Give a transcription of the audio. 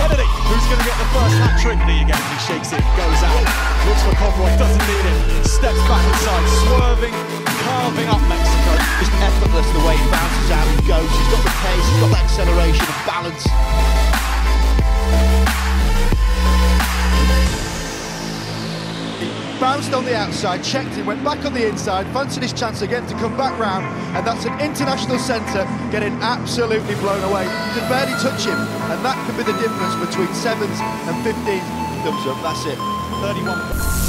Kennedy, who's going to get the first hat trick. Kennedy again, he shakes it, goes out, looks for Conroy, doesn't need it, steps back inside, swerving, carving up Mexico. Just effortless the way he bounces out and goes. He's got the pace, he's got the acceleration and balance. Bounced on the outside, checked it, went back on the inside, fancied his chance again to come back round, and that's an international centre getting absolutely blown away. You can barely touch him, and that could be the difference between sevens and 15s. Thumbs up, that's it. 31.